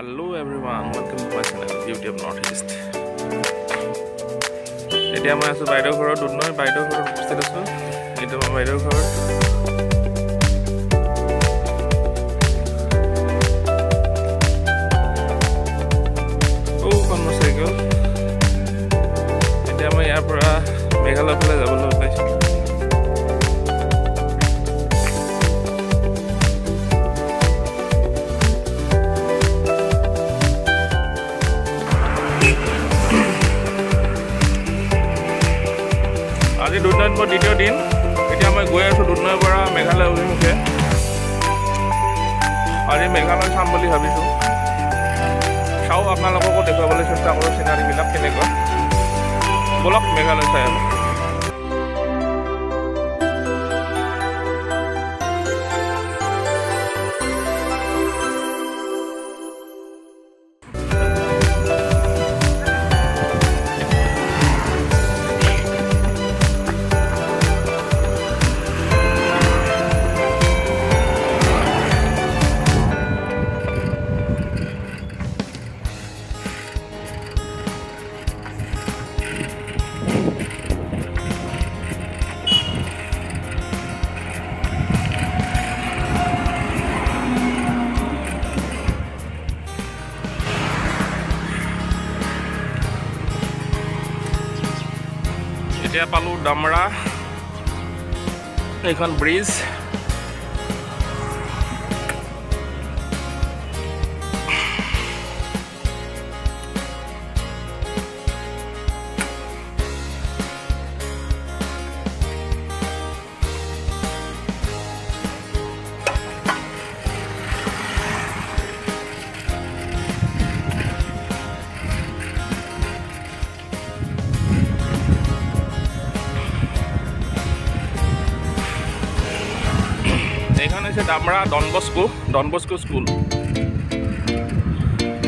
Hello' everyone to my channel of North East এতিয়া মই আছোঁ বাইদেউ ঘৰত দুধনৈ বাইদেউ ঘৰত উপস্থিত আছোঁ। এইটো মই বাইদেউ ঘৰ সৌখন মোৰ চাইকেল এতিয়া মই ইয়াৰ পৰা মেঘালয় ফালে যাবলৈ ওলাইছোঁ দুধনৈত মোৰ দ্বিতীয় দিন। এতিয়া মই গৈ আছোঁ দুধনৈৰ পৰা মেঘালয় অভিমুখে আজি মেঘালয় চাম বুলি ভাবিছোঁ। চাওঁ আপোনালোককো দেখুৱাবলৈ চেষ্টা কৰোঁ চিনাৰীবিলাক কেনেকুৱা। ব'লক মেঘালয় চাই আহোঁ। এতিয়া পালোঁ ডামৰা এইখন ব্ৰিজ। হৈছে ডামৰা ডনবস্কো ডনবস্কো স্কুল।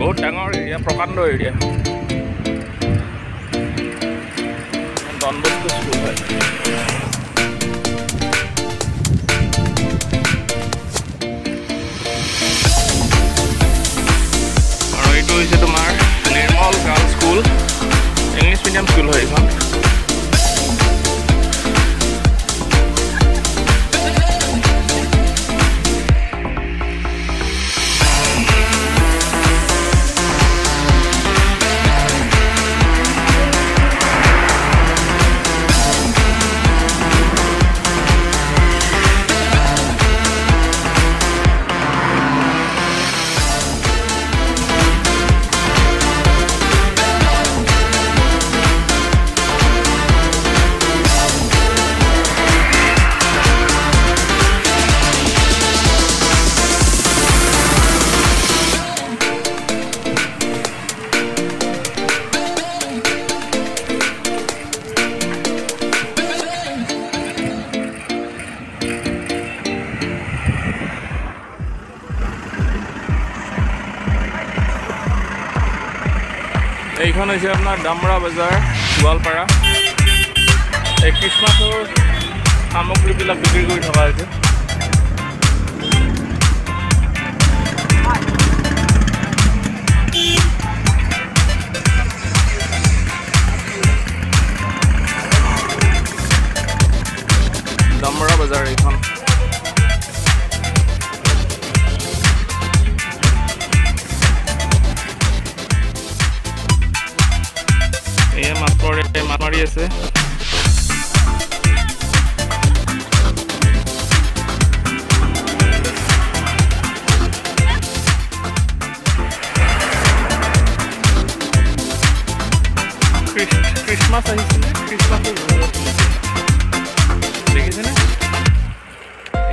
বহুত ডাঙৰ এৰিয়া প্ৰকাণ্ড এৰিয়া। ডনবস্কো স্কুল হয়। এইখন হৈছে আপোনাৰ ডামৰা বজাৰ গোৱালপাৰা এই খ্ৰীষ্টমাছৰ সামগ্ৰীবিলাক বিক্ৰী কৰি থকা হৈছে। ডামৰা বজাৰ এইখন। মাৰি আছে খ্ৰীষ্টমাছ আহিছিলে ঘৰত দেখিছেনে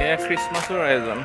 এয়া খ্ৰীষ্টমাছৰ আয়োজন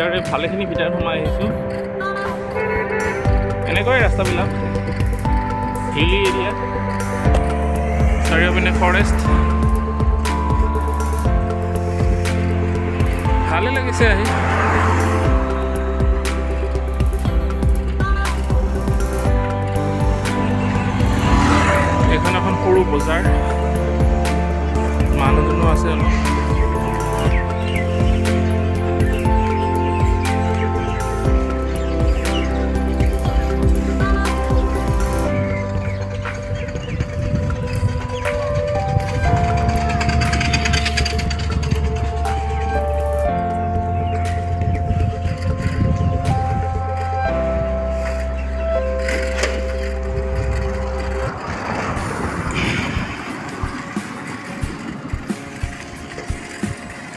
ভিতৰে ভালেখিনি ভিতৰত সোমাই আহিছোঁ। এনেকৈ ৰাস্তাবিলাক হিলি এৰিয়া চাৰিওপিনে ফৰেষ্ট ভালে লাগিছে আহি। এইখন এখন সৰু বজাৰ। মানুহ দুনুহ আছে অলপ।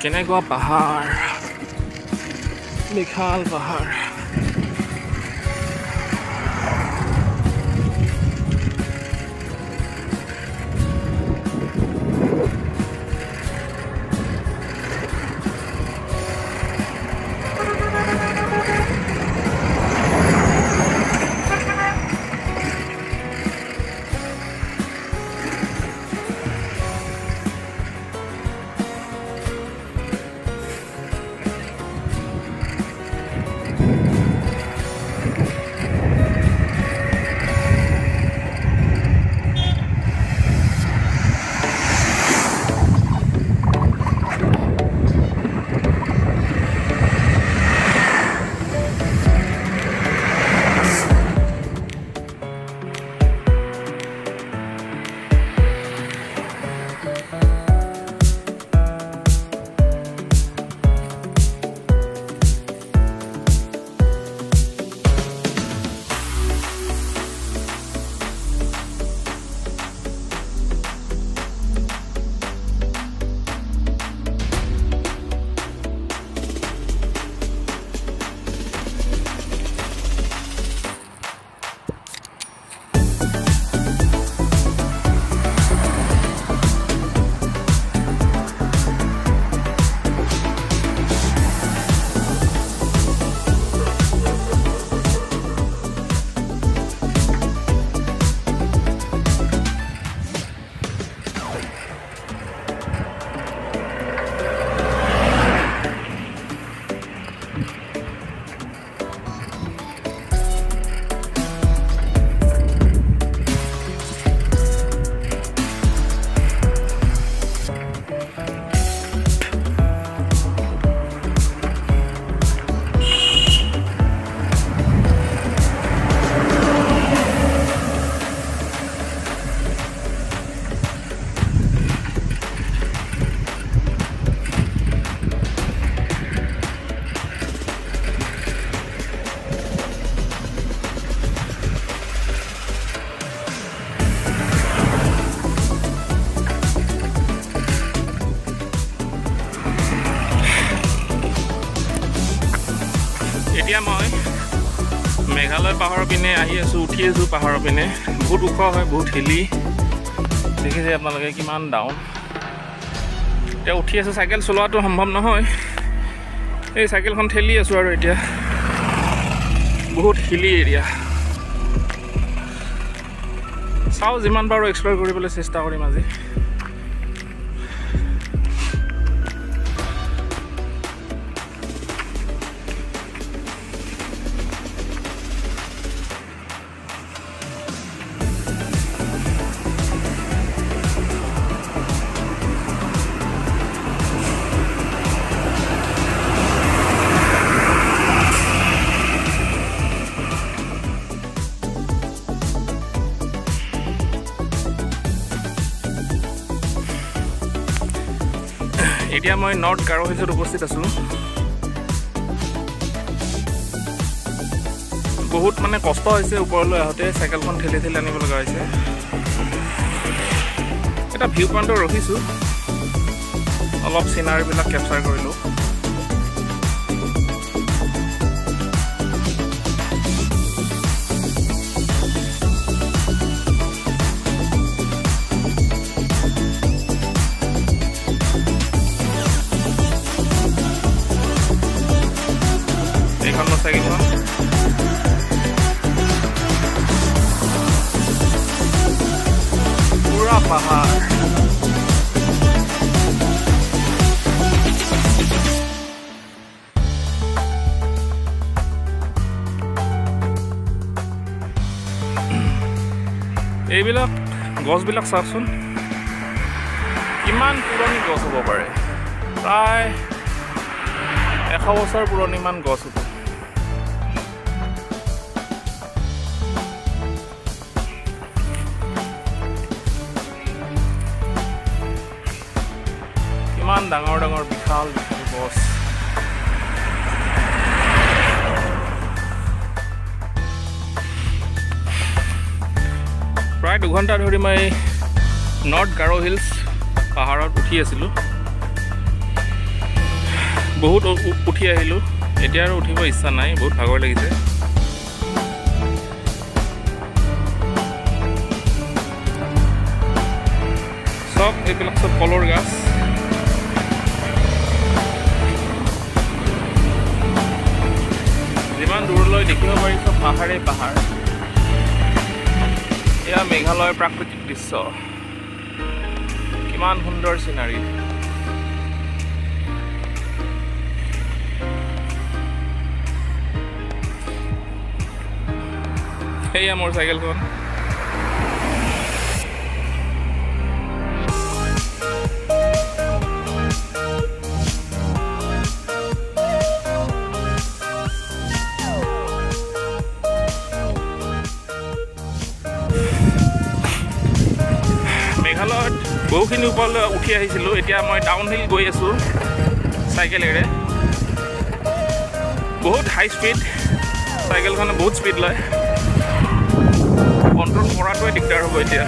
কেনেকুৱা পাহাৰ বিশাল পাহাৰ এতিয়া মেঘালয় পাহাৰৰ পিনে আহি আছোঁ উঠি আছোঁ পাহাৰৰ পিনে। বহুত ওখ হয় বহুত হিলি দেখিছে আপোনালোকে কিমান ডাউন এতিয়া উঠি আছোঁ চাইকেল চলোৱাটো সম্ভৱ নহয়। এই চাইকেলখন ঠেলি আছোঁ আৰু এতিয়া। বহুত হিলি এৰিয়া চাওঁ যিমান পাৰোঁ এক্সপ্ল'ৰ কৰিবলৈ চেষ্টা কৰিম আজি। মই নৰ্থ গাৰো হিলছত উপস্থিত আছোঁ। বহুত মানে কষ্ট হৈছে ওপৰলৈ আহোঁতে চাইকেলখন ঠেলি ঠেলি আনিব লগা হৈছে। এটা ভিউ পইণ্টত ৰখিছোঁ। অলপ চিনাৰীবিলাক কেপচাৰ কৰিলোঁ। এইবিলাক গছবিলাক চাওকচোন কিমান পুৰণি গছ হ'ব পাৰে? প্ৰায় এশ বছৰ পুৰণি ইমান গছ হ'ব। কিমান ডাঙৰ ডাঙৰ বিশাল বিশাল গছ। প্ৰায় দুঘণ্টা ধৰি মই নৰ্থ গাৰো হিলছ পাহাৰত উঠি আছিলোঁ। বহুত উঠি আহিলোঁ। এতিয়া আৰু উঠিব ইচ্ছা নাই বহুত ভাগৰ লাগিছে। চব এইবিলাক চব কলৰ গাছ। যিমান দূৰলৈ দেখিব পাৰি চব পাহাৰেই পাহাৰ। এয়া মেঘালয়ৰ প্ৰাকৃতিক দৃশ্য। কিমান সুন্দৰ চিনাৰী। সেয়া মোৰ চাইকেলখন। বহুখিনি ওপৰলৈ উঠি আহিছিলোঁ। এতিয়া মই ডাউন হিল গৈ আছোঁ চাইকেলেৰে। বহুত হাই স্পীড চাইকেলখনে বহুত স্পীড লয়। কণ্ট্ৰল কৰাটোৱে দিগদাৰ হ'ব এতিয়া।